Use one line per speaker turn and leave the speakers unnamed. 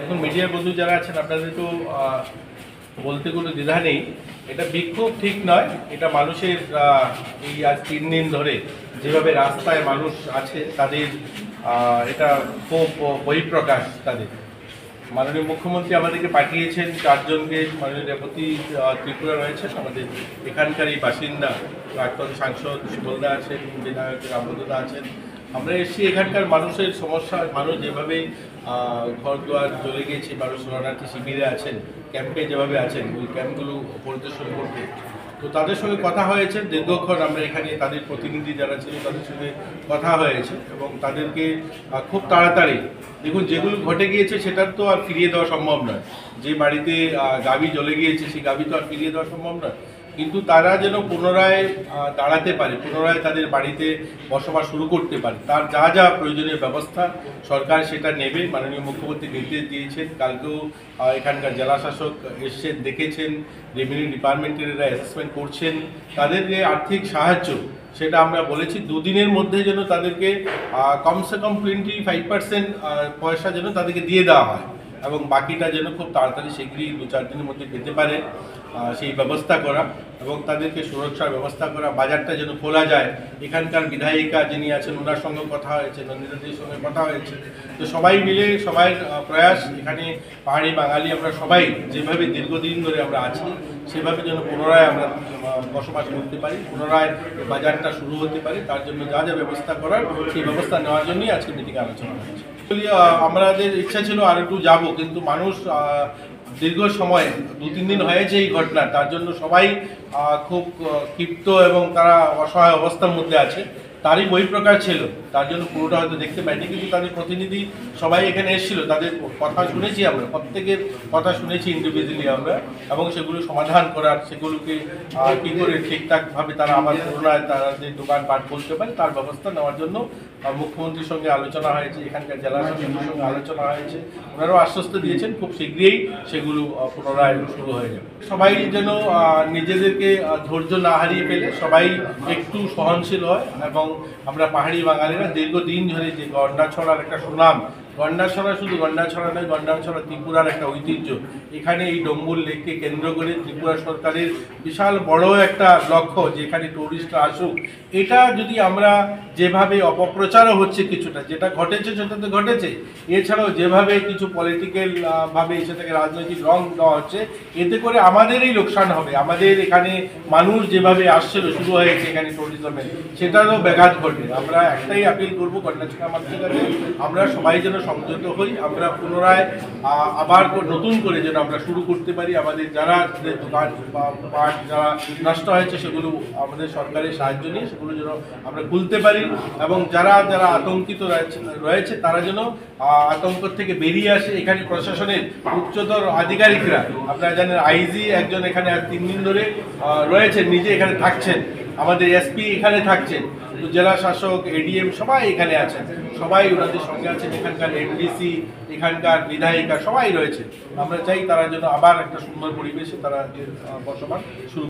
এখন মিডিয়ার বন্ধু যারা আছেন আপনাদের তো বলতে কোনো দ্বিধা নেই। এটা বিক্ষোভ ঠিক নয় এটা মানুষের এই আজ তিন দিন ধরে যেভাবে রাস্তায় মানুষ আছে তাদের এটা খুব বহিঃপ্রকাশ তাদের। মাননীয় মুখ্যমন্ত্রী আমাদেরকে পাঠিয়েছেন চারজনকে মাননীয় আহ, ত্রিপুরা রয়েছেন আমাদের এখানকারই বাসিন্দা প্রাক্তন সাংসদ সুবলদা আছেন বিধায়ক রামবদা আছেন আমরা এসেছি এখানকার মানুষের সমস্যা, মানুষ যেভাবে ঘর দুয়ার চলে গিয়েছে, মানুষ শরণার্থী শিবিরে আছেন, ক্যাম্পে যেভাবে আছেন, ওই ক্যাম্পগুলো পরিদর্শন করতে। তো তাদের সঙ্গে কথা হয়েছে, দীর্ঘক্ষণ আমরা এখানে তাদের প্রতিনিধি যারা ছিল তাদের সঙ্গে কথা হয়েছে এবং তাদেরকে খুব তাড়াতাড়ি, দেখুন যেগুলো ঘটে গিয়েছে সেটার তো আর ফিরিয়ে দেওয়া সম্ভব নয়। যে বাড়িতে গাভী জ্বলে গিয়েছে, সেই গাভী তো আর ফিরিয়ে দেওয়া সম্ভব নয়। কিন্তু তারা যেন পুনরায় দাঁড়াতে পারে, পুনরায় তাদের বাড়িতে বসবাস শুরু করতে পারে। তার যা যা প্রয়োজনীয় ব্যবস্থা সরকার সেটা নেবে, মাননীয় মুখ্যমন্ত্রী নির্দেশ দিয়েছেন। কালকেও এখানকার জেলাশাসক এসছেন দেখেছেন, রেভিনিউ ডিপার্টমেন্টের এরা অ্যাসেসমেন্ট করছেন। তাদের যে আর্থিক সাহায্য, সেটা আমরা বলেছি, দুদিনের মধ্যে যেন তাদেরকে কমসে কম টোয়েন্টি ফাইভ পার্সেন্ট পয়সা যেন তাদেরকে দিয়ে দেওয়া হয়। এবং বাকিটা যেন খুব তাড়াতাড়ি শীঘ্রই দু চার দিনের মধ্যে পেতে পারে সেই ব্যবস্থা করা এবং তাদেরকে সুরক্ষার ব্যবস্থা করা, বাজারটা যেন খোলা যায়। এখানকার বিধায়িকা যিনি আছেন ওনার সঙ্গে কথা হয়েছে নন্দিতাদির সঙ্গে কথা হয়েছে। তো সবাই মিলে সবাই প্রয়াস, এখানে পাহাড়ি বাঙালি আমরা সবাই যেভাবে দীর্ঘদিন ধরে আমরা আছি সেভাবে যেন পুনরায় আমরা বসবাস করতে পারি, পুনরায় বাজারটা শুরু হতে পারে, তার জন্য যা যা ব্যবস্থা করার সেই ব্যবস্থা নেওয়ার জন্যই আজকে মিটিংয়ে আলোচনা হয়েছে। আমাদের ইচ্ছা ছিল আর একটু যাব, কিন্তু মানুষ দীর্ঘ সময়, দু, তিন দিন হয়েছে এই ঘটনা, তার জন্য সবাই খুব ক্ষিপ্ত এবং তারা অসহায় অবস্থার মধ্যে আছে। তারই বহিঃপ্রকাশ ছিল। তার জন্য পুরোটা হয়তো দেখতে পাইনি, কিন্তু তাদের প্রতিনিধি সবাই এখানে এসেছিল। তাদের কথা শুনেছি আমরা, প্রত্যেকের কথা শুনেছি ইন্ডিভিজুয়ালি আমরা, এবং সেগুলো সমাধান করার, সেগুলোকে কী করে ঠিকঠাকভাবে তারা আবার পুনরায় তাদের দোকান পাট করতে পারে, তার ব্যবস্থা নেওয়ার জন্য মুখ্যমন্ত্রীর সঙ্গে আলোচনা হয়েছে, এখানকার জেলা শাসকের সঙ্গে আলোচনা হয়েছে। ওনারাও আশ্বস্ত দিয়েছেন, খুব শীঘ্রই সেগুলো পুনরায় শুরু হয়ে যাবে। সবাই যেন নিজেদেরকে ধৈর্য না হারিয়ে পেলে সবাই একটু সহনশীল হয়, এবং আমরা পাহাড়ি বাঙালিরা দীর্ঘদিন ধরে যে গন্ডাছড়ার একটা সুনাম গন্ডাছড়া শুধু গন্ডাছড়া নয় গন্ডাছড়া ত্রিপুরার একটা ঐতিহ্য। এখানে এই ডম্বুল লেককে কেন্দ্র করে ত্রিপুরা সরকারের বিশাল বড় একটা লক্ষ্য যে এখানে টুরিস্টরা আসুক। এটা যদি আমরা যেভাবে অপপ্রচারও হচ্ছে কিছুটা, যেটা ঘটেছে সেটা তো ঘটেছে। এছাড়াও যেভাবে কিছু পলিটিক্যাল ভাবে সেটাকে রাজনৈতিক রং দেওয়া হচ্ছে, এতে করে আমাদেরই লোকসান হবে। আমাদের এখানে মানুষ যেভাবে আসছিল, শুরু হয়েছে এখানে ট্যুরিজমের সেটারও ব্যাঘাত ঘটে আমরা একটাই আপিল করব কন্যাচিকা মাত্রের কাছে। আমরা সবাই যেন সংযত হই, আমরা পুনরায় আবার নতুন করে যেন আমরা শুরু করতে পারি। আমাদের যারা দোকান বা পাট যারা নষ্ট হয়েছে, সেগুলো আমাদের সরকারের সাহায্য নিয়ে সেগুলো যেন আমরা খুলতে পারি এবং যারা যারা আতঙ্কিত রয়েছে তারা যেন আতঙ্ক থেকে বেরিয়ে আসে। এখানে প্রশাসনের উচ্চতর আধিকারিকরা, আপনারা জানেন, আইজি একজন এখানে তিন দিন ধরে রয়েছেন, নিজে এখানে থাকছেন। আমাদের এসপি এখানে থাকছেন তো জেলা শাসক এডিএম সবাই এখানে আছেন। সবাই ওনাদের সঙ্গে আছেন, এখানকার এমডিসি এখানকার বিধায়িকা সবাই রয়েছে। আমরা চাই তারা যেন আবার একটা সুন্দর পরিবেশে তারা বসবাস শুরু